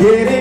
get it.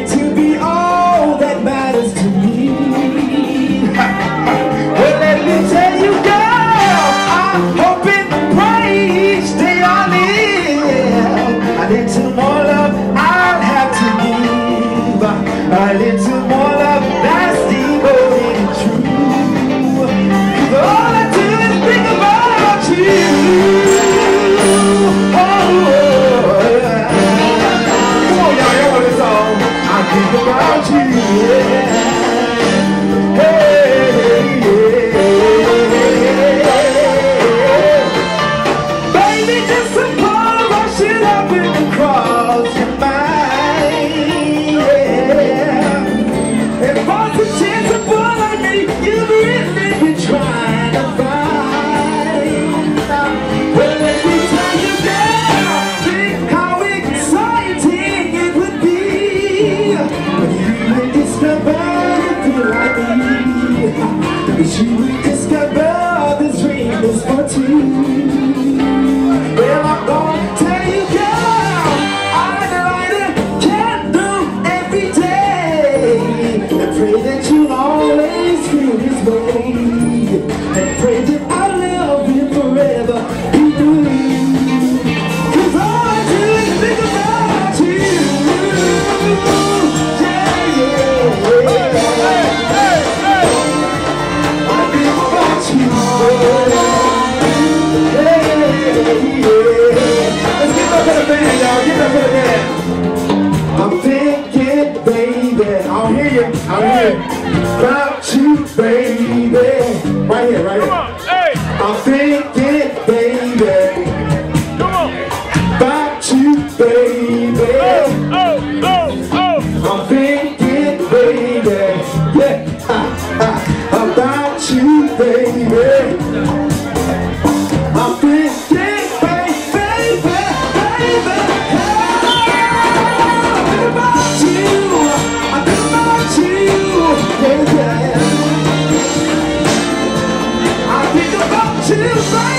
I'm here. About you, baby. Right here, right here. I'm thinking, baby.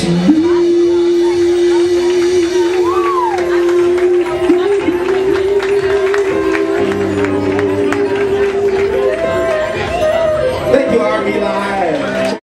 to